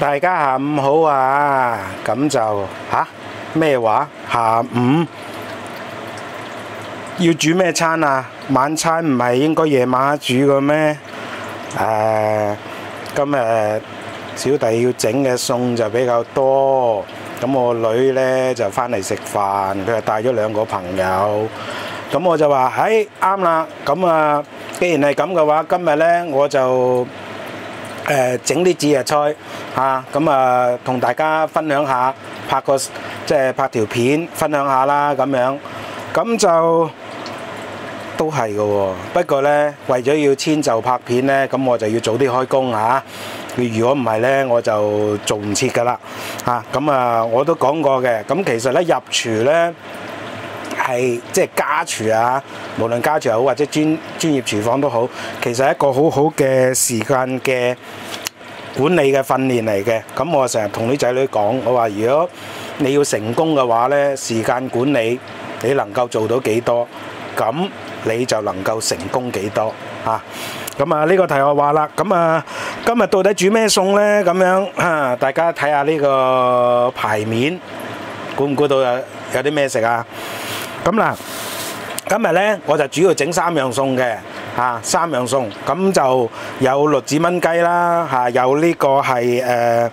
大家下午好啊！咁就吓咩話？下午要煮咩餐啊？晚餐唔係應該夜晚煮嘅咩？誒、今日小弟要整嘅餸就比較多，咁我女呢就翻嚟食飯，佢就帶咗兩個朋友，咁我就話：唉，啱啦，咁啊，既然係咁嘅話，今日呢我就誒整啲節日菜嚇，咁啊同大家分享下，拍個即係拍條片分享下啦咁樣，咁就都係嘅喎。不過呢，為咗要遷就拍片呢，咁我就要早啲開工嚇。如果唔係呢，我就做唔切㗎啦嚇。咁啊，我都講過嘅。咁其實呢，入廚呢。係即係家廚啊，無論家廚又好或者專專業廚房都好，其實一個好好嘅時間嘅管理嘅訓練嚟嘅。咁我成日同啲仔女講，我話如果你要成功嘅話呢，時間管理你能夠做到幾多，咁你就能夠成功幾多嚇。咁啊，呢個題我話啦。咁啊，今日到底煮咩餸呢？咁樣啊，大家睇下呢個牌面，估唔估到有有啲咩食啊？咁嗱，今日呢我就主要整三樣餸嘅嚇，三樣餸咁就有栗子炆雞啦嚇，有呢個係誒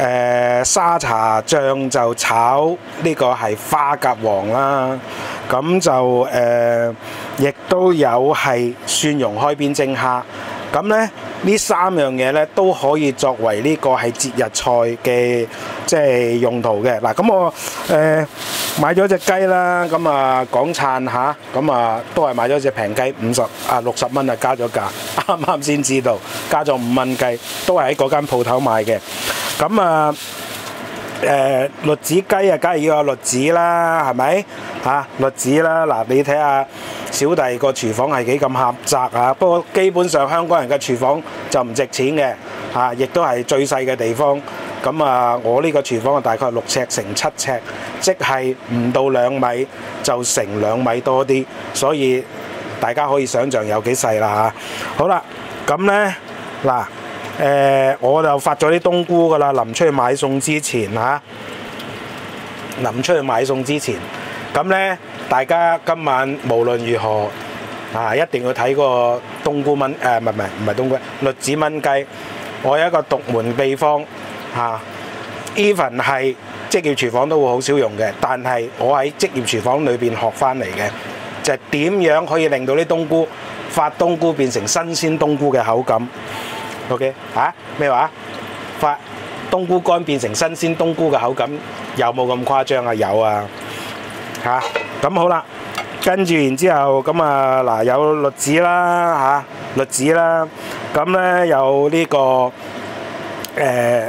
誒沙茶醬就炒呢個係花甲王啦，咁就誒亦都有係蒜蓉開邊蒸蝦。咁咧呢三樣嘢咧都可以作為呢個係節日菜嘅即係用途嘅。嗱，咁我誒買咗只雞啦，咁啊講撐嚇，咁啊都係買咗只平雞，五十啊六十蚊啊加咗價，啱啱先知道加咗五蚊雞，都係喺嗰間鋪頭買嘅。咁啊誒栗子雞啊，梗係要有栗子啦，係咪嚇栗子啦？嗱，你睇下。小弟個廚房係幾咁狹窄啊！不過基本上香港人嘅廚房就唔值錢嘅嚇，亦都係最細嘅地方。咁啊，我呢個廚房啊大概六尺乘七尺，即係唔到兩米就成兩米多啲，所以大家可以想像有幾細啦嚇。好啦，咁呢，嗱，誒，我就發咗啲冬菇噶啦，臨出去買餸之前嚇，臨出去買餸之前，咁呢。大家今晚無論如何啊，一定要睇個冬菇炆誒，唔係唔係唔係冬菇，栗子炆雞。我有一個獨門秘方嚇，even 係職業廚房都會好少用嘅，但係我喺職業廚房裏邊學翻嚟嘅，就係點樣可以令到啲冬菇發冬菇變成新鮮冬菇嘅口感。OK 嚇咩話？發冬菇乾變成新鮮冬菇嘅口感，有冇咁誇張啊？有啊嚇。咁好啦，跟住然之後咁啊嗱，有栗子啦嚇，栗子啦，咁咧有呢個誒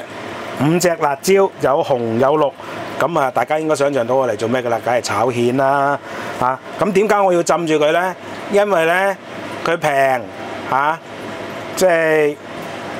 五隻辣椒，有紅有綠，咁啊大家應該想像到我嚟做咩㗎啦？梗係炒蜆啦嚇。咁點解我要浸住佢咧？因為咧佢平嚇，即係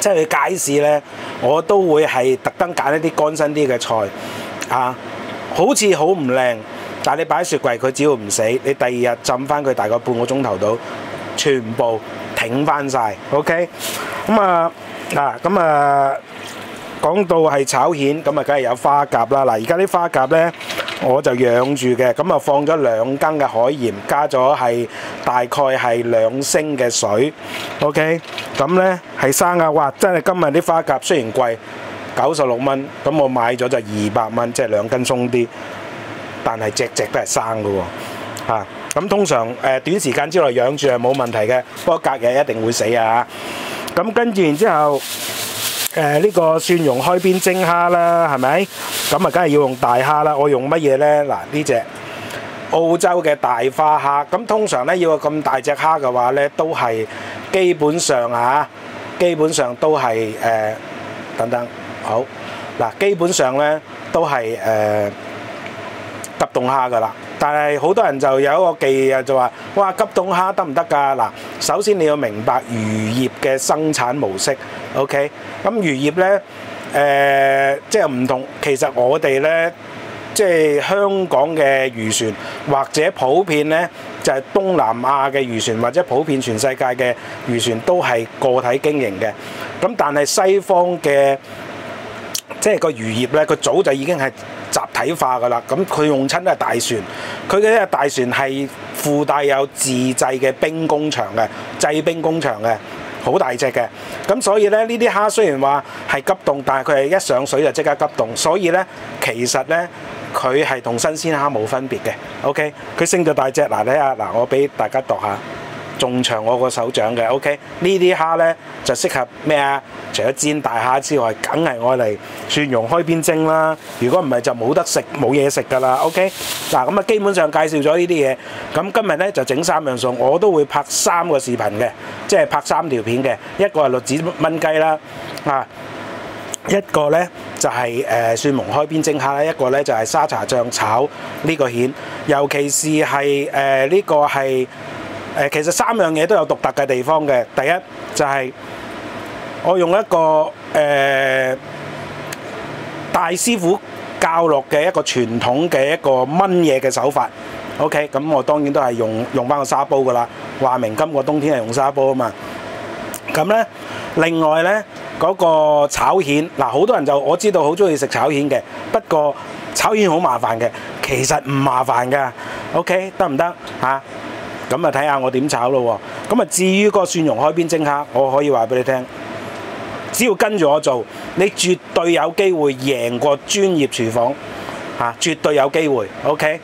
即係佢解市咧，我都會係特登揀一啲乾身啲嘅菜啊，好似好唔靚。但係你擺喺雪櫃，佢只要唔死，你第二日浸翻佢大概半個鐘頭到，全部挺翻晒。OK，咁啊嗱，咁啊講到係炒蜆，咁啊梗係有花甲啦。嗱，而家啲花甲咧，我就養住嘅，咁啊放咗兩羹嘅海鹽，加咗係大概係兩升嘅水。OK，咁咧係生噶，哇！真係今日啲花甲雖然貴，九十六蚊，咁我買咗就二百蚊，即係兩斤鬆啲。但係隻隻都係生嘅喎，嚇咁通常誒短時間之內養住係冇問題嘅，不過隔日一定會死啊！咁跟住然之後誒呢個蒜蓉開邊蒸蝦啦，係咪？咁啊，梗係要用大蝦啦。我用乜嘢呢？嗱，呢只澳洲嘅大花蝦。咁通常咧要咁大隻蝦嘅話咧，都係基本上啊，基本上都係誒等等好。嗱，基本上咧都係誒、呃急凍蝦噶啦。但係好多人就有一個忌啊，就話：哇，急凍蝦得唔得㗎？嗱，首先你要明白漁業嘅生產模式，OK？咁漁業咧，誒、即係唔同。其實我哋咧，即係香港嘅漁船，或者普遍咧，就係、東南亞嘅漁船，或者普遍全世界嘅漁船都係個體經營嘅。咁但係西方嘅即係個漁業咧，佢早就已經係集體化㗎啦。咁佢用親都係大船，佢嘅呢個大船係附帶有自制嘅冰工場嘅製冰工場嘅，好大隻嘅。咁所以咧，呢啲蝦雖然話係急凍，但係佢係一上水就即刻急凍。所以咧，其實咧，佢係同新鮮蝦冇分別嘅。OK，佢升到大隻，嗱睇下嗱，我俾大家度下。仲長我個手掌嘅，OK？呢啲蝦呢就適合咩啊？除咗煎大蝦之外，梗係愛嚟蒜蓉開邊蒸啦。如果唔係就冇得食，冇嘢食㗎啦。OK？嗱咁啊，基本上介紹咗呢啲嘢。咁今日呢就整三樣餸，我都會拍三個視頻嘅，即係拍三條片嘅。一個係栗子炆雞啦，啊。一個呢就係、誒、蒜蓉開邊蒸蝦啦，一個呢就係、沙茶醬炒呢個蜆，尤其是係誒呢個係。誒、其實三樣嘢都有獨特嘅地方嘅。第一就係、我用一個誒、大師傅教落嘅一個傳統嘅一個炆嘢嘅手法。OK，咁我當然都係用用翻個砂煲噶啦。話明今個冬天係用砂煲啊嘛。咁咧，另外咧嗰、個炒蜆，嗱好多人就我知道好中意食炒蜆嘅，不過炒蜆好麻煩嘅，其實唔麻煩㗎。OK，得唔得？咁啊睇下我點炒咯喎。咁啊至於個蒜蓉開邊蒸蝦，我可以話俾你聽，只要跟住我做，你絕對有機會贏過專業廚房嚇、絕對有機會。OK。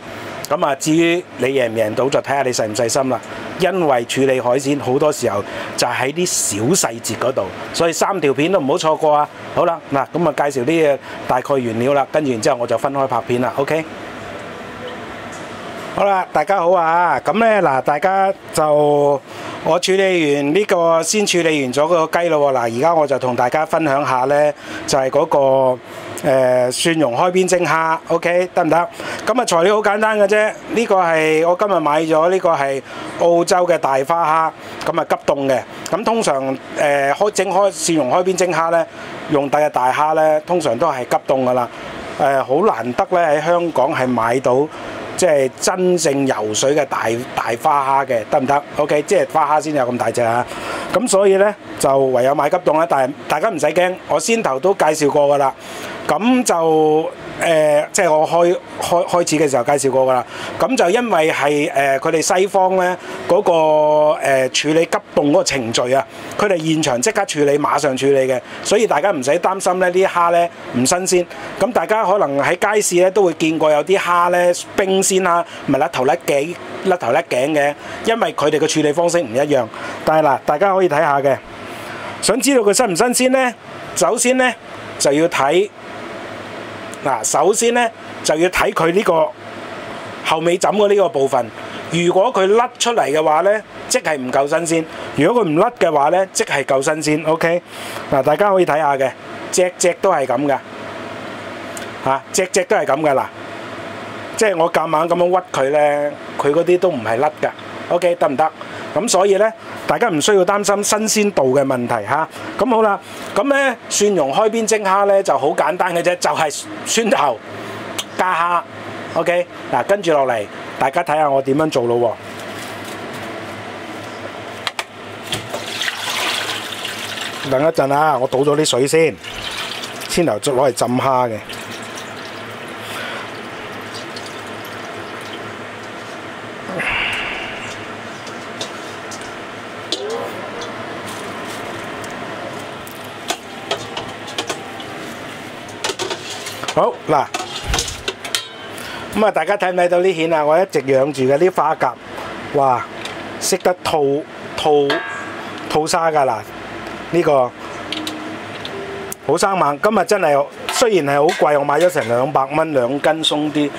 咁啊，至於你贏唔贏到，就睇下你細唔細心啦。因為處理海鮮好多時候就喺啲小細節嗰度，所以三條片都唔好錯過啊！好啦，嗱咁啊介紹啲嘢大概原料啦，跟住然之後我就分開拍片啦。OK。好啦，大家好啊！咁咧嗱，大家就我處理完呢、個，先處理完咗個雞咯喎。嗱，而家我就同大家分享下咧，就係、嗰、個。誒、蒜蓉開邊蒸蝦，OK 得唔得？咁啊材料好簡單嘅啫，呢、個係我今日買咗呢個係澳洲嘅大花蝦，咁啊急凍嘅。咁通常誒開整開蒜蓉開邊蒸蝦咧，用第嘅大蝦咧，通常都係急凍噶啦。誒、好難得咧喺香港係買到。即係真正游水嘅大大花蝦嘅，得唔得？OK，即係花蝦先有咁大隻啊！咁所以呢，就唯有買急凍啦。但係大家唔使驚，我先頭都介紹過㗎啦。咁就誒、即係我開開開始嘅時候介紹過噶啦。咁就因為係誒佢哋西方呢嗰、個誒、處理急凍嗰個程序啊，佢哋現場即刻處理，馬上處理嘅，所以大家唔使擔心咧，呢啲蝦呢唔新鮮。咁大家可能喺街市咧都會見過有啲蝦呢冰鮮蝦，唔係甩頭甩頸甩頭甩頸嘅，因為佢哋嘅處理方式唔一樣。但係嗱，大家可以睇下嘅，想知道佢新唔新鮮呢？首先呢，就要睇嗱，首先呢，就要睇佢呢個後尾枕嘅呢個部分。如果佢甩出嚟嘅話呢，即係唔夠新鮮；如果佢唔甩嘅話呢，即係夠新鮮。OK，嗱，大家可以睇下嘅，隻隻都係咁噶，嚇，隻隻都係咁噶嗱。即係我夾硬咁樣屈佢呢，佢嗰啲都唔係甩㗎。OK，得唔得？咁所以呢，大家唔需要擔心新鮮度嘅問題嚇。咁好啦，咁呢蒜蓉開邊蒸蝦呢就好簡單嘅啫，就係、蒜頭加蝦。OK，嗱跟住落嚟，大家睇下我點樣做咯喎。等一陣啊，我倒咗啲水先，先頭再攞嚟浸蝦嘅。好嗱，咁啊，大家睇唔睇到啲蜆啊？我一直養住嘅啲花甲，哇，識得吐吐吐沙㗎嗱，呢、個好生猛。今日真係雖然係好貴，我買咗成兩百蚊兩斤鬆啲，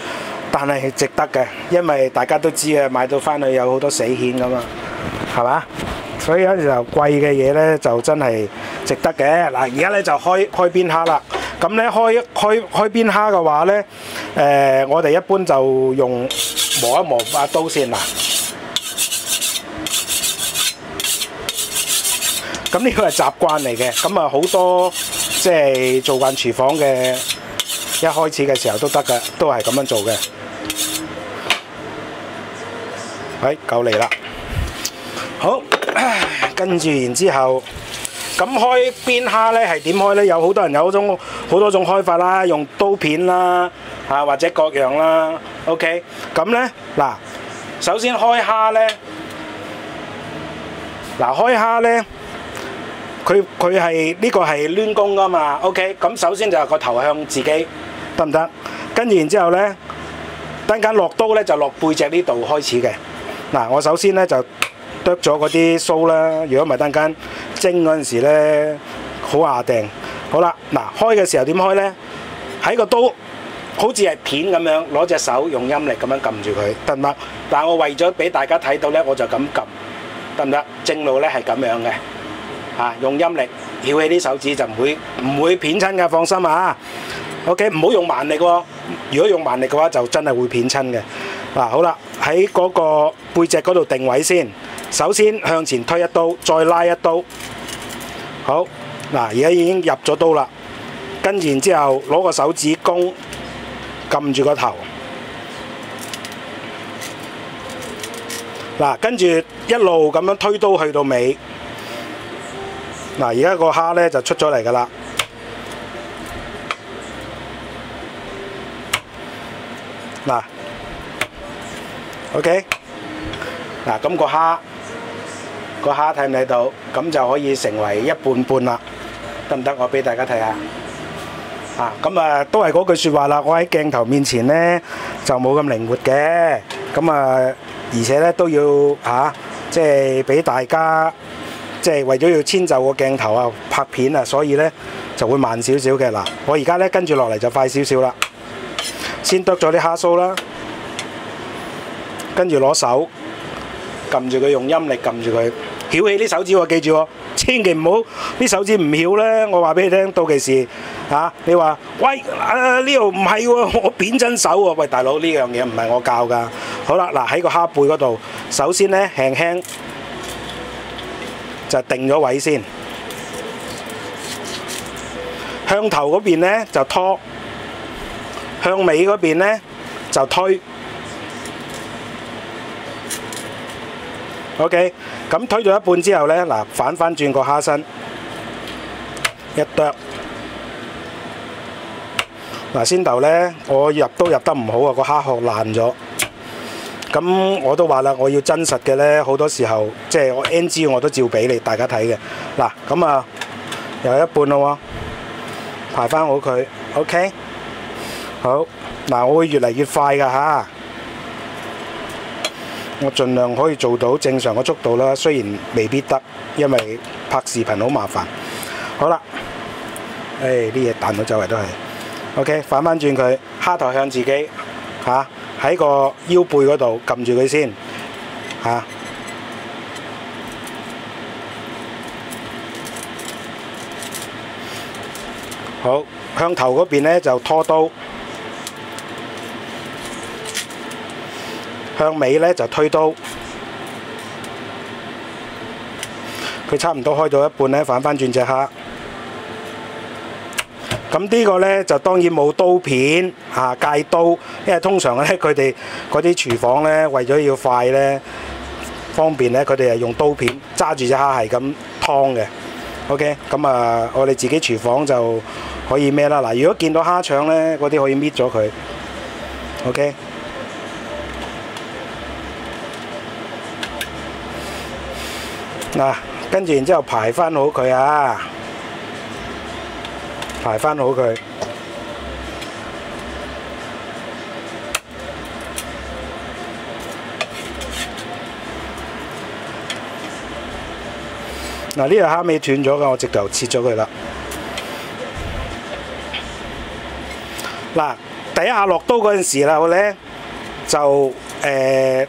但係值得嘅，因為大家都知啊，買到翻去有好多死蜆㗎嘛，係嘛？所以有時候貴嘅嘢咧就真係值得嘅。嗱，而家咧就開開邊蝦啦。咁咧開開開邊蝦嘅話咧，誒、我哋一般就用磨一磨把刀先啦。咁呢個係習慣嚟嘅，咁啊好多即係做慣廚房嘅，一開始嘅時候都得嘅，都係咁樣做嘅。喂夠嚟啦，好，跟住然之後，咁開邊蝦咧係點開咧？有好多人有好種好多種開法啦，用刀片啦，啊或者各樣啦，OK。咁咧嗱，首先開蝦咧，嗱開蝦咧。佢佢係呢個係攣弓噶嘛，OK？咁首先就係個頭向自己，得唔得？跟住然之後咧，等間落刀咧就落背脊呢度開始嘅。嗱，我首先咧就剁咗嗰啲鬚啦，如果唔係等間蒸嗰陣時咧好牙定。好啦，嗱開嘅時候點開咧？喺個刀好似係片咁樣，攞隻手用陰力咁樣撳住佢，得唔得？但我為咗俾大家睇到咧，我就咁撳，得唔得？正路咧係咁樣嘅。啊！用陰力翹起啲手指就唔會唔會片親嘅，放心啊！OK，唔好用蠻力喎。如果用蠻力嘅話，就真係會片親嘅。嗱，好啦，喺嗰個背脊嗰度定位先。首先向前推一刀，再拉一刀。好，嗱，而家已經入咗刀啦。跟住然之後攞個手指公撳住個頭。嗱，跟住一路咁樣推刀去到尾。嗱，而家個蝦咧就出咗嚟噶啦。嗱，OK，嗱，咁個蝦個蝦睇唔睇到？咁就可以成為一半半啦，得唔得？我俾大家睇下。啊，咁啊都係嗰句説話啦。我喺鏡頭面前咧就冇咁靈活嘅，咁啊而且咧都要嚇，即係俾大家。即係為咗要遷就個鏡頭啊，拍片啊，所以咧就會慢少少嘅。嗱，我而家咧跟住落嚟就快少少啦。先剁咗啲蝦鬚啦，跟住攞手撳住佢，用陰力撳住佢，翹起啲手指喎，記住喎，千祈唔好啲手指唔翹咧。我話俾你聽，到期時嚇你話喂啊呢度唔係喎，我扁親手喎。喂大佬，呢樣嘢唔係我教㗎。好啦，嗱喺個蝦背嗰度，首先咧輕輕。就定咗位先，向頭嗰邊咧就拖，向尾嗰邊咧就推。OK，咁推咗一半之後咧，嗱反翻轉個蝦身，一剁。嗱先頭咧，我入都入得唔好啊，個蝦殼爛咗。咁我都話啦，我要真實嘅咧，好多時候即係我 NG 我都照俾你大家睇嘅。嗱，咁啊又一半咯喎，排翻好佢，OK，好。嗱，我會越嚟越快噶嚇，我盡量可以做到正常嘅速度啦。雖然未必得，因為拍視頻好麻煩。好啦，誒啲嘢彈到周圍都係，OK，反翻轉佢，蝦頭向自己嚇。喺個腰背嗰度撳住佢先，嚇。好，向頭嗰邊咧就拖刀，向尾咧就推刀。佢差唔多開到一半咧，反翻轉隻蝦。咁呢個呢，就當然冇刀片嚇戒刀，因為通常呢，佢哋嗰啲廚房呢，為咗要快呢，方便呢，佢哋係用刀片揸住隻蝦係咁劏嘅。OK，咁啊，我哋自己廚房就可以咩啦？嗱，如果見到蝦腸呢，嗰啲可以搣咗佢。OK，嗱，跟住然之後排翻好佢啊！排翻好佢。嗱，呢條蝦尾斷咗嘅，我直頭切咗佢啦。嗱，第一下落刀嗰陣時啦，我咧就誒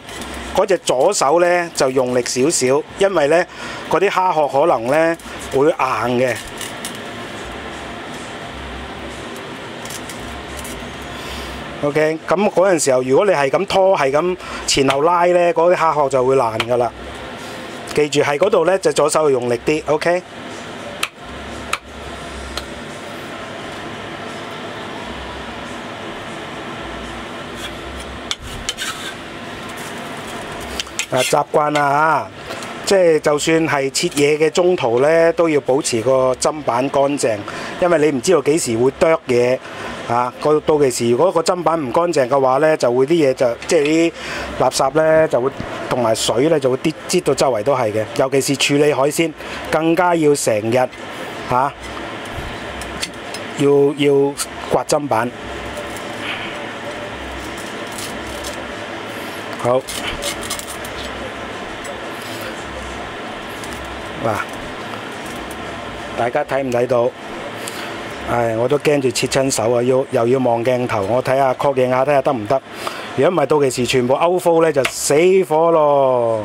嗰只左手咧就用力少少，因為咧嗰啲蝦殼可能咧會硬嘅。OK，咁嗰陣時候，如果你係咁拖，係咁前後拉咧，嗰啲蝦殼就會爛噶啦。記住喺嗰度咧，隻左手用力啲。OK。啊，習慣啦嚇，即係就算係切嘢嘅中途呢，都要保持個砧板乾淨，因為你唔知道幾時會剁嘢啊。到到期時，如果個砧板唔乾淨嘅話呢，就會啲嘢就即係啲垃圾呢，就會同埋水呢，就會跌擠到周圍都係嘅。尤其是處理海鮮，更加要成日嚇，要要刮砧板。好。嗱，大家睇唔睇到？唉，我都驚住切親手啊！要又要望鏡頭，我睇下確認下睇下得唔得？如果唔係，到期時全部勾煲咧就死火咯！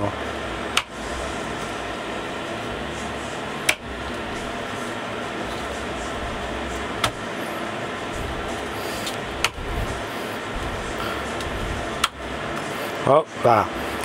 好嗱，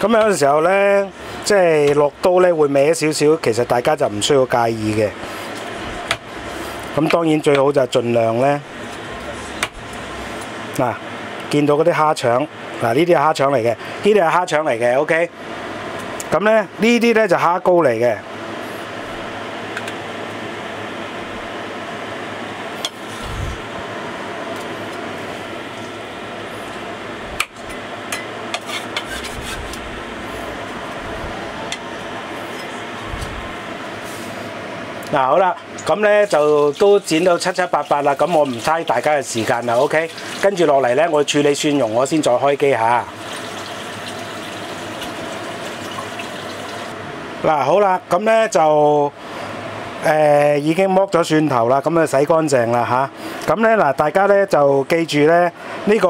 咁有陣時候呢，即係落刀呢會歪少少，其實大家就唔需要介意嘅。咁當然最好就盡量呢。嗱，見到嗰啲蝦腸，嗱呢啲係蝦腸嚟嘅，呢啲係蝦腸嚟嘅，OK。咁呢呢啲呢就蝦膏嚟嘅。嗱好啦，咁咧就都剪到七七八八啦，咁我唔嘥大家嘅時間啦，OK。跟住落嚟咧，我處理蒜蓉，我先再開機嚇。嗱好啦，咁咧就誒已經剝咗蒜頭啦，咁啊洗乾淨啦嚇。咁咧嗱，大家咧就記住咧，呢個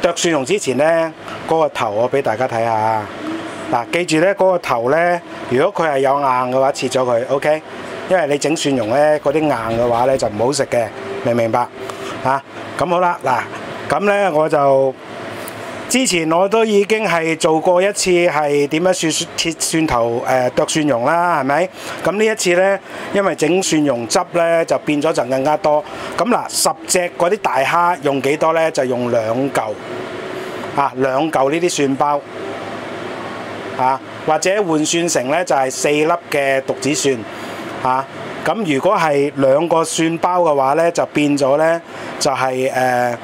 剁蒜蓉之前咧，嗰個頭我俾大家睇下。嗱，記住咧，嗰個頭咧，如果佢係有硬嘅話，切咗佢，OK。因為你整蒜蓉咧，嗰啲硬嘅話咧就唔好食嘅，明唔明白？嚇，咁好啦，嗱，咁咧我就之前我都已經係做過一次係點樣蒜切蒜頭誒剁蒜蓉啦，係咪？咁呢一次咧，因為整蒜蓉汁咧就變咗就更加多。咁嗱，十隻嗰啲大蝦用幾多咧？就用兩嚿，啊兩嚿呢啲蒜包，啊或者換算成咧就係四粒嘅獨子蒜。嚇，咁如果係兩個蒜包嘅話咧，就變咗咧就係誒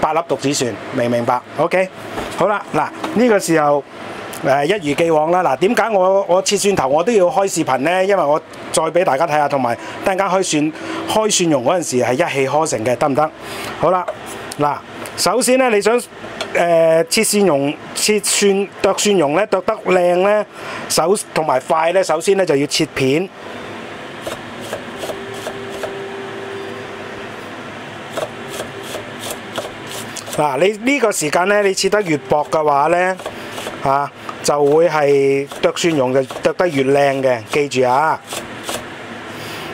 八粒獨子蒜，明唔明白？OK，好啦，嗱呢個時候誒一如既往啦。嗱點解我我切蒜頭我都要開視頻咧？因為我再俾大家睇下，同埋等陣間開蒜開蒜蓉嗰陣時係一氣呵成嘅，得唔得？好啦，嗱首先咧你想。誒切蒜蓉、切蒜剁蒜蓉咧，剁得靚咧，手同埋快咧，首先咧就要切片。嗱，你呢個時間咧，你切得越薄嘅話咧，嚇就會係剁蒜蓉就剁得越靚嘅，記住啊！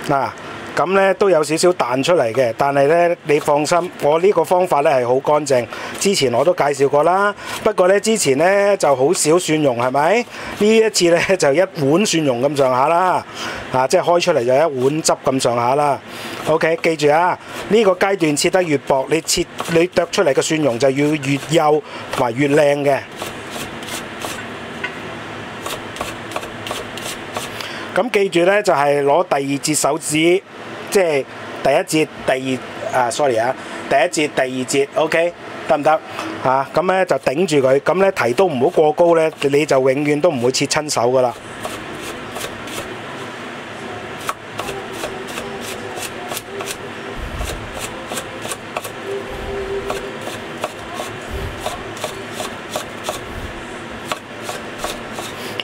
嗱，咁呢都有少少彈出嚟嘅，但係呢，你放心，我呢個方法呢係好乾淨。之前我都介紹過啦，不過呢，之前呢就好少蒜蓉係咪？呢一次呢就一碗蒜蓉咁上下啦，啊，即係開出嚟就一碗汁咁上下啦。OK，記住啊，呢個階段切得越薄，你切你剁出嚟嘅蒜蓉就要越幼同埋越靚嘅。咁記住呢，就係攞第二節手指，即係第一節、第二啊，sorry 啊，第一節、第二節，OK，得唔得啊？咁呢就頂住佢，咁呢提都唔好過高呢，你就永遠都唔會切親手噶啦。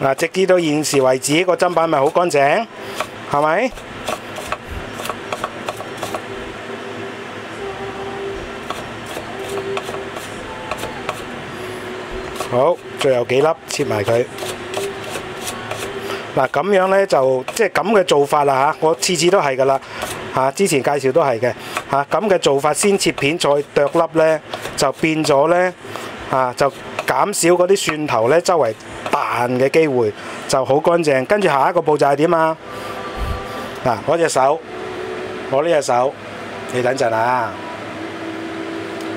嗱，直至到現時為止，個砧板咪好乾淨，係咪？好，最後幾粒切埋佢。嗱，咁樣呢就即係咁嘅做法啦吓，我次次都係噶啦嚇，之前介紹都係嘅嚇，咁嘅做法先切片再剁粒呢，就變咗呢，嚇，就減少嗰啲蒜頭呢周圍彈嘅機會，就好乾淨。跟住下一個步驟係點啊？嗱，攞隻手，攞呢隻手，你等陣啊。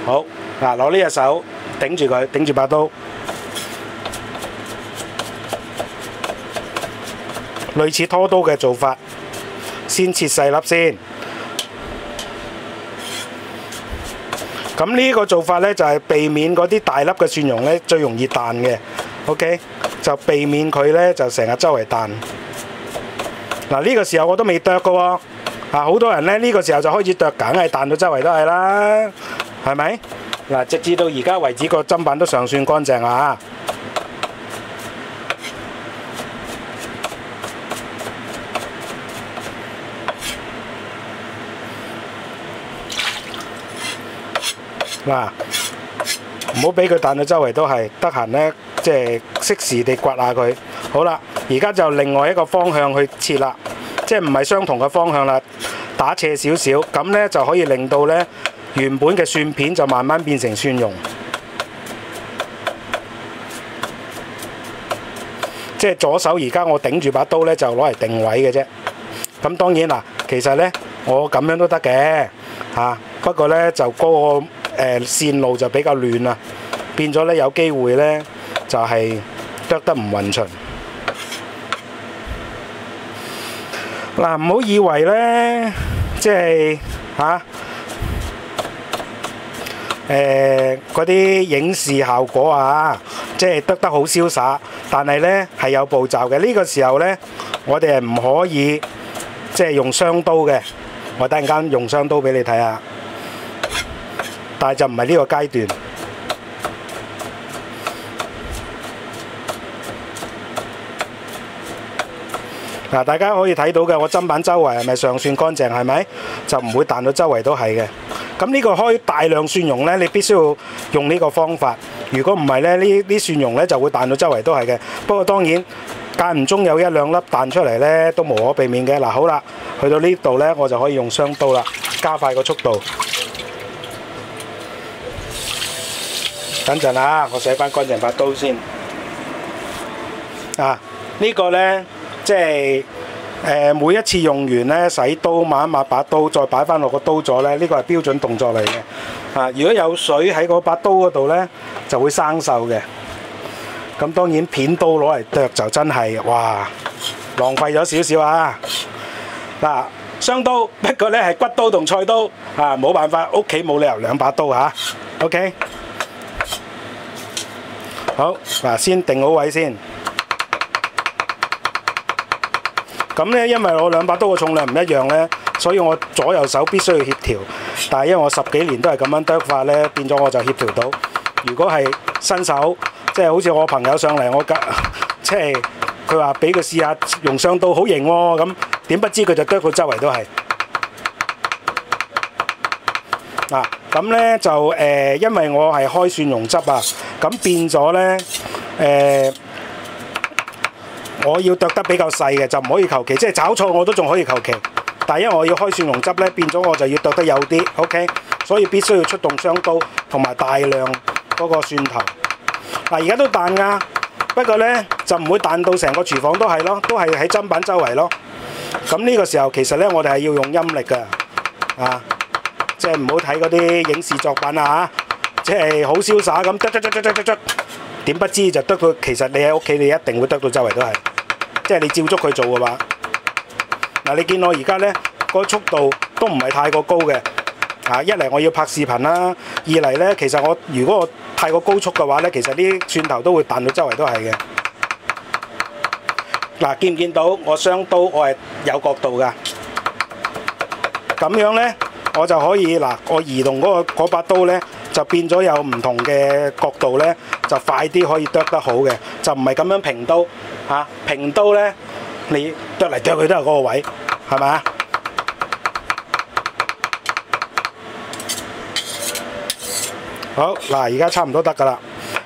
好，嗱，攞呢隻手頂住佢，頂住把刀。類似拖刀嘅做法，先切細粒先。咁呢個做法呢，就係避免嗰啲大粒嘅蒜蓉呢最容易彈嘅。OK，就避免佢呢就成日周圍彈。嗱，呢個時候我都未剁㗎喎，啊好多人呢呢個時候就開始剁，梗係彈到周圍都係啦，係咪？嗱，直至到而家為止個砧板都尚算乾淨啊！嗱，唔好俾佢彈到周圍都係，得閒呢，即係適時地刮下佢。好啦，而家就另外一個方向去切啦，即係唔係相同嘅方向啦，打斜少少，咁呢就可以令到呢原本嘅蒜片就慢慢變成蒜蓉。即係左手而家我頂住把刀呢，就攞嚟定位嘅啫。咁當然嗱，其實呢，我咁樣都得嘅嚇，不過呢，就嗰個。誒線路就比較亂啦，變咗咧有機會咧就係剁得唔勻循。嗱，唔好以為咧，即係嚇誒嗰啲影視效果啊，即係得得好瀟灑，但係咧係有步驟嘅。呢個時候咧，我哋係唔可以即係用雙刀嘅。我等陣間用雙刀俾你睇下。但係就唔係呢個階段。嗱，大家可以睇到嘅，我砧板周圍係咪尚算乾淨？係咪？就唔會彈到周圍都係嘅。咁呢個開大量蒜蓉呢，你必須要用呢個方法。如果唔係呢，呢啲蒜蓉呢就會彈到周圍都係嘅。不過當然間唔中有一兩粒彈出嚟呢，都無可避免嘅。嗱，好啦，去到呢度呢，我就可以用雙刀啦，加快個速度。等陣啊！我洗翻乾淨把刀先。啊，呢個呢，即係誒每一次用完呢，洗刀抹一抹把刀，再擺翻落個刀座呢，呢個係標準動作嚟嘅。啊，如果有水喺嗰把刀嗰度呢，就會生鏽嘅。咁當然片刀攞嚟剁就真係哇，浪費咗少少啊！嗱，雙刀不過呢係骨刀同菜刀啊，冇辦法，屋企冇理由兩把刀嚇。OK。好嗱，先定好位先。咁呢，因為我兩把刀嘅重量唔一樣呢，所以我左右手必須要協調。但係因為我十幾年都係咁樣剁法呢，變咗我就協調到。如果係新手，即係好似我朋友上嚟，我隔 即係佢話俾佢試下用雙刀，好型喎。咁點不知佢就剁到周圍都係。嗱，咁呢就誒，因為我係開蒜蓉汁啊。咁變咗呢，誒，我要剁得比較細嘅，就唔可以求其，即係炒菜我都仲可以求其，但因為我要開蒜蓉汁咧，變咗我就要剁得有啲，OK，所以必須要出動雙刀同埋大量嗰個蒜頭。嗱，而家都彈㗎，不過咧就唔會彈到成個廚房都係咯，都係喺砧板周圍咯。咁呢個時候其實咧，我哋係要用陰力㗎，啊，即係唔好睇嗰啲影視作品啊即係好瀟灑咁，捽捽捽捽捽捽捽，點不知就得到，其實你喺屋企你一定會得到周圍都係，即係你照足佢做嘅話，嗱你見我而家咧個速度都唔係太過高嘅，啊一嚟我要拍視頻啦，二嚟咧其實我如果我太過高速嘅話咧，其實啲蒜頭都會彈到周圍都係嘅。嗱，見唔見到我雙刀我係有角度㗎？咁樣咧，我就可以嗱，我移動嗰、個嗰把刀咧，就變咗有唔同嘅角度咧，就快啲可以剁得好嘅，就唔係咁樣平刀嚇、平刀咧，你剁嚟剁去都係嗰個位，係咪啊？好嗱，而家差唔多得㗎啦。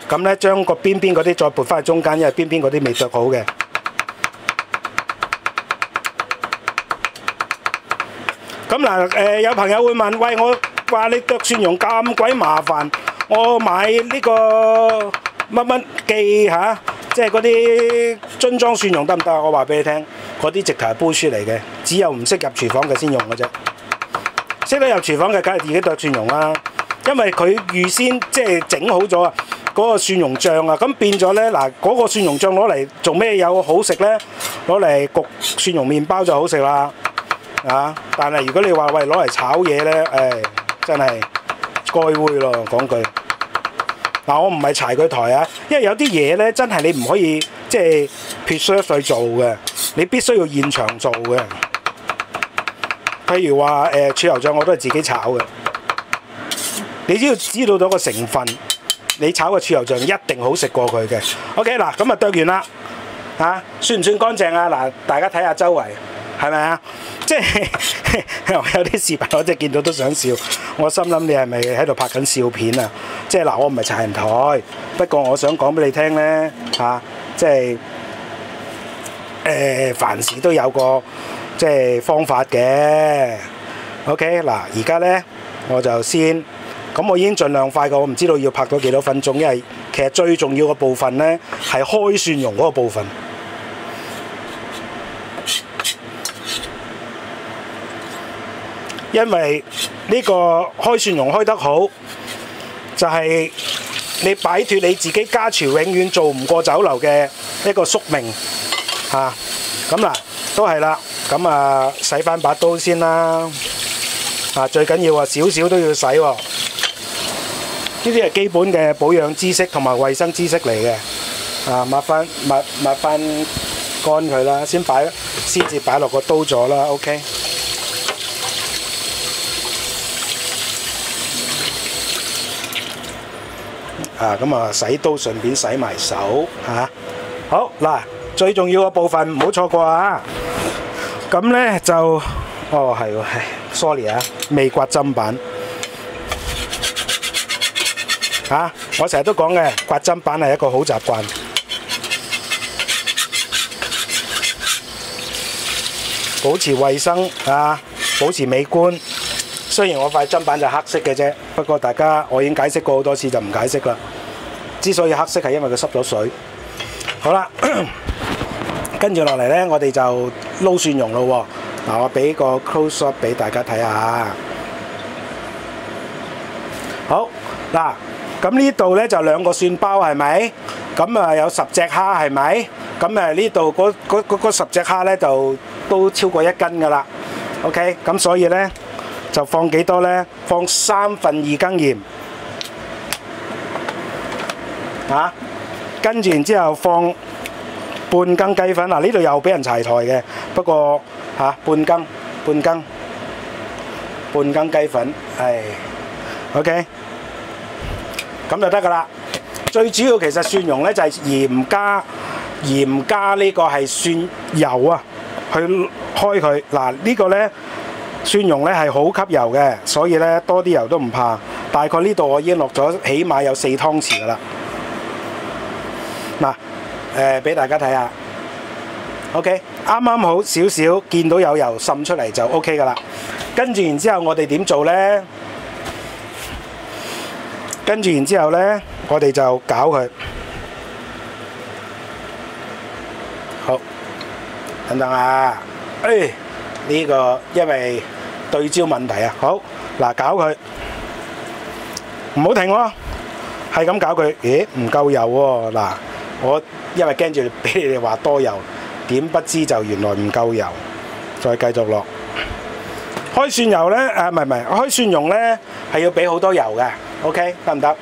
咁咧，將個邊邊嗰啲再撥翻去中間，因為邊邊嗰啲未剁好嘅。咁嗱，誒、有朋友會問：喂，我話你剁蒜蓉咁鬼麻煩，我買呢個乜乜記嚇、即係嗰啲樽裝蒜蓉得唔得啊？我話俾你聽，嗰啲直頭係杯書嚟嘅，只有唔識入廚房嘅先用嘅啫。識得入廚房嘅，梗係自己剁蒜蓉啦，因為佢預先即係整好咗啊，嗰個蒜蓉醬啊，咁變咗咧嗱，嗰、個蒜蓉醬攞嚟做咩有好食咧？攞嚟焗蒜蓉麵包就好食啦。啊！但係如果你話喂攞嚟炒嘢咧，誒、真係該會咯，講句。嗱、我唔係柴佢台啊，因為有啲嘢咧真係你唔可以即係 preserve 去做嘅，你必須要現場做嘅。譬如話誒、豉油醬我都係自己炒嘅，你只要知道咗個成分，你炒個豉油醬一定好食過佢嘅。OK 嗱，咁啊剁完啦，嚇、算唔算乾淨啊？嗱，大家睇下周圍係咪啊？即係 有啲視頻我真係見到都想笑，我心諗你係咪喺度拍緊笑片啊？即係嗱，我唔係柴人台，不過我想講俾你聽咧嚇、即係誒、凡事都有個即係方法嘅。OK 嗱，而家咧我就先咁，我已經盡量快過，我唔知道要拍到幾多分鐘，因為其實最重要嘅部分咧係開蒜蓉嗰個部分。因為呢個開蒜蓉開得好，就係、你擺脱你自己家廚永遠做唔過酒樓嘅一個宿命嚇。咁、嗱，都係啦。咁啊，洗翻把刀先啦。啊，最緊要啊，少少都要洗喎。呢啲係基本嘅保養知識同埋衞生知識嚟嘅。啊，抹翻抹抹翻乾佢啦，先擺先至擺落個刀咗啦。OK。啊，咁啊，洗刀順便洗埋手嚇、好嗱，最重要嘅部分唔好錯過啊！咁咧就，哦係喎，係，sorry 啊，未刮砧板嚇、我成日都講嘅，刮砧板係一個好習慣。保持衞生啊，保持美觀。雖然我塊砧板就黑色嘅啫，不過大家我已經解釋過好多次，就唔解釋啦。之所以黑色係因為佢濕咗水。好啦，跟住落嚟呢，我哋就撈蒜蓉咯。嗱，我俾個 close up 俾大家睇下。好嗱，咁呢度呢就兩個蒜包係咪？咁啊有十隻蝦係咪？咁誒呢度嗰十隻蝦呢就都超過一斤噶啦。OK，咁所以呢。就放幾多呢？放三分二羹鹽，嚇，跟住然之後放半羹雞粉。嗱，呢度又俾人柴台嘅，不過嚇半羹半羹半羹雞粉，係 OK，咁就得噶啦。最主要其實蒜蓉呢就係鹽加鹽加呢個係蒜油啊，去開佢。嗱呢個呢。蒜蓉咧係好吸油嘅，所以咧多啲油都唔怕。大概呢度我已經落咗起碼有四湯匙噶啦。嗱，誒俾大家睇下，OK，啱啱好少少見到有油滲出嚟就 OK 噶啦。跟住然之後，我哋點做呢？跟住然之後呢，我哋就攪佢。好，等等啊！誒，呢個因為對焦問題啊。好，嗱，搞佢，唔好停喎，係咁搞佢。咦，唔夠油喎！嗱，我因為驚住俾你哋話多油，點不知就原來唔夠油，再繼續落。開蒜油咧，誒唔係唔係，開蒜蓉咧係要俾好多油嘅，OK 得唔得？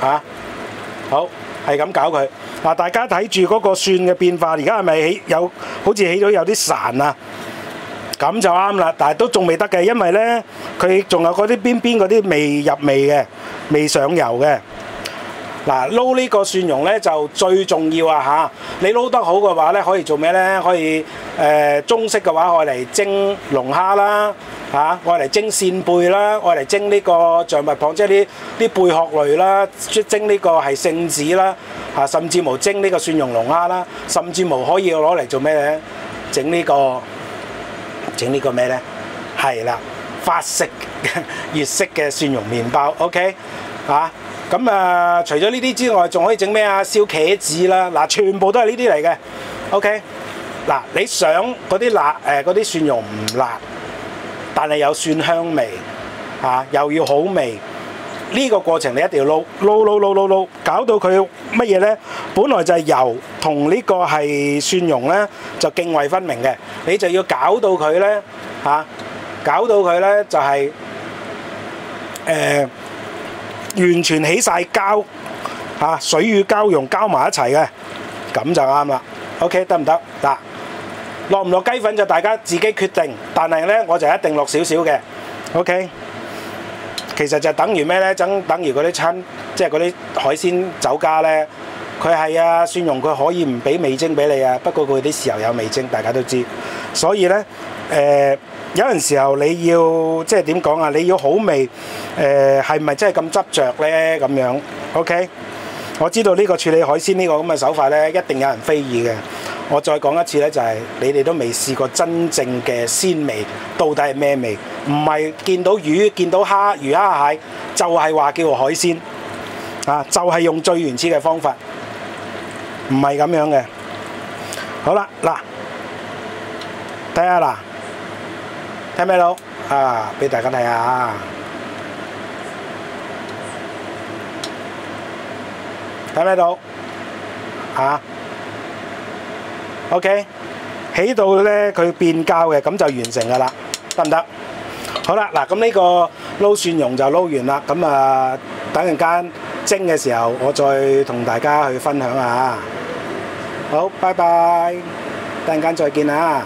嚇，好，係咁搞佢。嗱，大家睇住嗰個蒜嘅變化，而家係咪起有好似起咗有啲潺啊？咁就啱啦，但係都仲未得嘅，因為咧佢仲有嗰啲邊邊嗰啲未入味嘅，未上油嘅。嗱，撈呢個蒜蓉咧就最重要啊嚇！你撈得好嘅話咧，可以做咩咧？可以誒中式嘅話，愛嚟蒸龍蝦啦嚇，愛嚟蒸扇貝啦，愛嚟蒸呢個象拔蚌，即係啲啲貝殼類啦，蒸呢個係聖子啦嚇，甚至乎蒸呢個蒜蓉龍蝦啦，甚至乎可以攞嚟做咩咧？整呢個整呢個咩呢？係啦，法式粵式嘅蒜蓉麵包，OK 嚇。咁啊，除咗呢啲之外，仲可以整咩啊？燒茄子啦，嗱，全部都係呢啲嚟嘅。OK，嗱，你想嗰啲辣誒嗰啲蒜蓉唔辣，但係有蒜香味嚇，又要好味。呢個過程你一定要撈撈撈撈撈撈，搞到佢乜嘢咧？本來就係油同呢個係蒜蓉咧，就涇渭分明嘅。你就要搞到佢咧嚇，搞到佢咧就係誒。完全起晒膠嚇，水與膠溶膠埋一齊嘅，咁就啱啦。OK，得唔得？嗱，落唔落雞粉就大家自己決定，但係咧我就一定落少少嘅。OK，其實就等於咩咧？等等於嗰啲餐，即係嗰啲海鮮酒家咧，佢係啊蒜蓉佢可以唔俾味精俾你啊，不過佢啲豉油有味精，大家都知。所以咧，誒。有陣時候你要即係點講啊？你要好味，誒係咪真係咁執著咧？咁樣，OK？我知道呢個處理海鮮呢個咁嘅手法咧，一定有人非議嘅。我再講一次咧，就係你哋都未試過真正嘅鮮味，到底係咩味？唔係見到魚、見到蝦、魚蝦蟹，就係話叫海鮮啊！就係用最原始嘅方法，唔係咁樣嘅。好啦，嗱，睇下嗱。睇咩佬啊？俾大家睇下，睇咩佬啊？OK，起到咧佢變膠嘅，咁就完成噶啦，得唔得？好啦，嗱，咁呢個撈蒜蓉就撈完啦，咁啊，等陣間蒸嘅時候，我再同大家去分享下。好，拜拜，等陣間再見啊！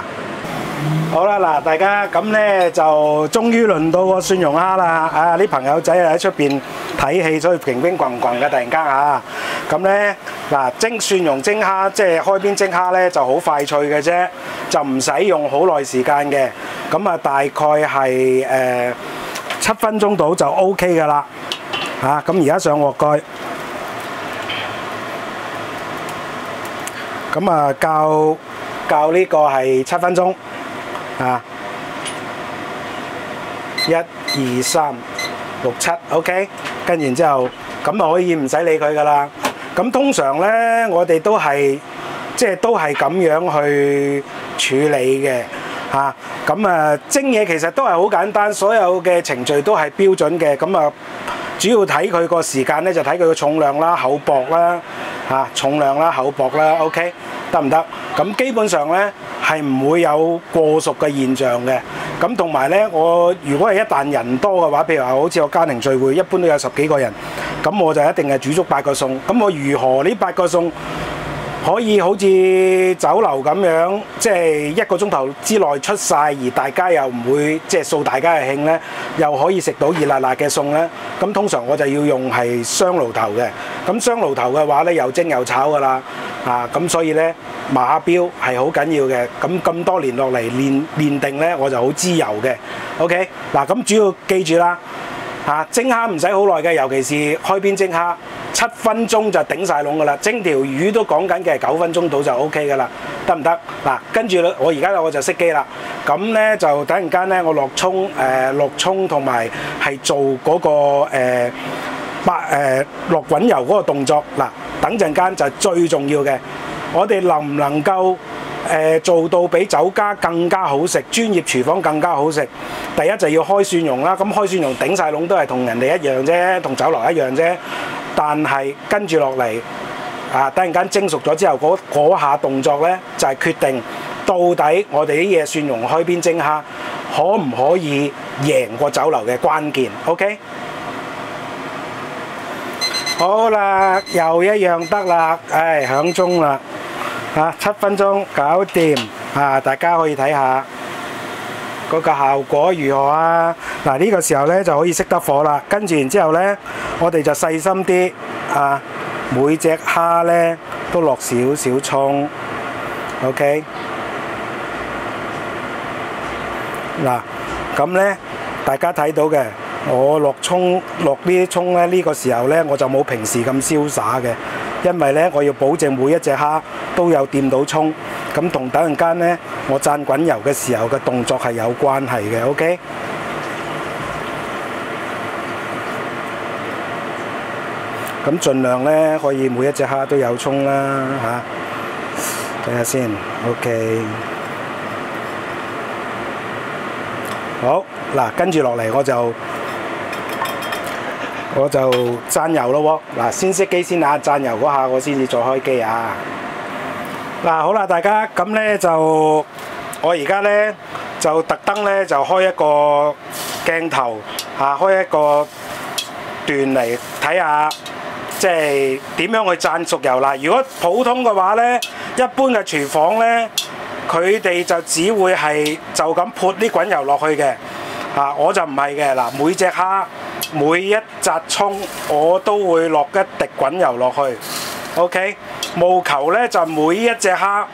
好啦，嗱，大家咁咧就終於輪到個蒜蓉蝦啦！啊，啲朋友仔喺出邊睇戲，所以乒乒乓乓嘅突然間啊。咁咧嗱，蒸蒜蓉蒸蝦，即係開邊蒸蝦咧就好快脆嘅啫，就唔使用好耐時間嘅。咁啊，大概係誒七分鐘到就 OK 噶啦。嚇，咁而家上鑊蓋，咁啊較較呢個係七分鐘。啊！一、二、三、六、七，OK。跟完之後，咁就可以唔使理佢噶啦。咁通常咧，我哋都係即係都係咁樣去處理嘅。嚇，咁啊蒸嘢其實都係好簡單，所有嘅程序都係標準嘅。咁啊，主要睇佢個時間咧，就睇佢個重量啦、厚薄啦。嚇，重量啦、厚薄啦，OK，得唔得？咁基本上咧。係唔會有過熟嘅現象嘅，咁同埋呢，我如果係一旦人多嘅話，譬如話好似我家庭聚會，一般都有十幾個人，咁我就一定係煮足八個餸。咁我如何呢八個餸可以好似酒樓咁樣，即係一個鐘頭之內出晒，而大家又唔會即係掃大家嘅興呢，又可以食到熱辣辣嘅餸呢？咁通常我就要用係雙爐頭嘅。咁雙爐頭嘅話呢，又蒸又炒㗎啦。啊，咁所以呢。馬標係好緊要嘅，咁咁多年落嚟練練定咧，我就好滋油嘅。OK，嗱咁主要記住啦，嚇蒸蝦唔使好耐嘅，尤其是開邊蒸蝦，七分鐘就頂晒籠噶啦，蒸條魚都講緊嘅九分鐘到就 O K 噶啦，得唔得？嗱，跟住我而家我就熄機啦。咁咧就等陣間咧，我落葱誒落葱同埋係做嗰、個誒白誒落滾油嗰個動作。嗱，等陣間就最重要嘅，我哋能唔能夠？誒、做到比酒家更加好食，專業廚房更加好食。第一就要開蒜蓉啦，咁開蒜蓉頂晒籠都係同人哋一樣啫，同酒樓一樣啫。但係跟住落嚟，啊，突然間蒸熟咗之後，嗰下動作呢，就係、是、決定到底我哋啲嘢蒜蓉開邊蒸下，可唔可以贏過酒樓嘅關鍵？OK，好啦，又一樣得啦，唉，響鐘啦。啊，七分鐘搞掂啊！大家可以睇下嗰個效果如何啊！嗱，呢個時候呢就可以熄得火啦。跟住然之後呢，我哋就細心啲啊，每隻蝦呢都落少少蔥。OK，嗱，咁呢大家睇到嘅，我落蔥落呢啲蔥呢，呢個時候呢我就冇平時咁瀟灑嘅。因為咧，我要保證每一隻蝦都有掂到葱，咁同等陣間咧，我蘸滾油嘅時候嘅動作係有關係嘅，OK？咁盡量咧可以每一隻蝦都有葱啦，嚇。睇下先，OK。好，嗱，跟住落嚟我就。我就蘸油咯喎，嗱，先熄機先啊，蘸油嗰下我先至再開機啊。嗱，好啦，大家咁咧就我而家咧就特登咧就開一個鏡頭嚇，開一個段嚟睇下，即係點樣去蘸熟油啦。如果普通嘅話咧，一般嘅廚房咧，佢哋就只會係就咁潑啲滾油落去嘅啊，我就唔係嘅嗱，每隻蝦。每一扎葱我都會落一滴滾油落去，OK，務求咧就每一隻蝦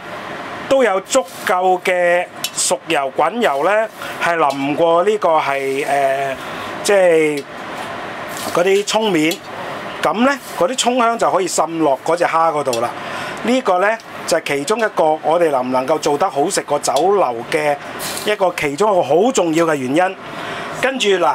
都有足夠嘅熟油滾油咧，係淋過呢個係誒，即係嗰啲葱面，咁咧嗰啲葱香就可以滲落嗰隻蝦嗰度啦。呢個咧就係其中一個我哋能唔能夠做得好食過酒樓嘅一個其中一個好重要嘅原因。跟住嗱。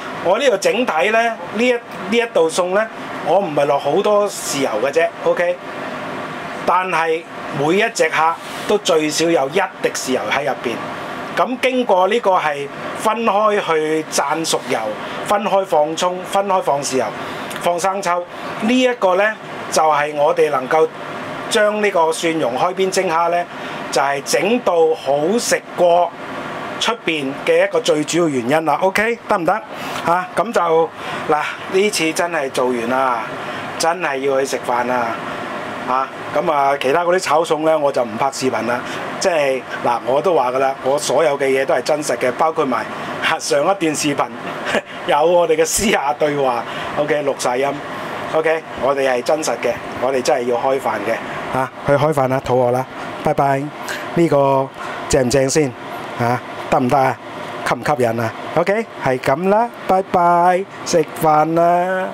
我呢度整體咧，呢一呢一道餸咧，我唔係落好多豉油嘅啫，OK。但係每一隻客都最少有一滴豉油喺入邊。咁經過呢個係分開去蘸熟油，分開放葱，分開放豉油，放生抽。呢一個咧就係我哋能夠將呢個蒜蓉開邊蒸蝦咧，就係整到好食過出邊嘅一個最主要原因啦，OK 得唔得？嚇咁就嗱呢次真係做完啦，真係要去食飯啦嚇咁啊！其他嗰啲炒餸呢，我就唔拍視頻啦。即係嗱，我都話噶啦，我所有嘅嘢都係真實嘅，包括埋 上一段視頻 有我哋嘅私下對話，OK 錄晒音，OK 我哋係真實嘅，我哋真係要開飯嘅嚇，去開飯啦，肚餓啦，拜拜。呢個正唔正先嚇？得唔得啊？吸唔吸引啊？OK，係咁啦，拜拜，食飯啦。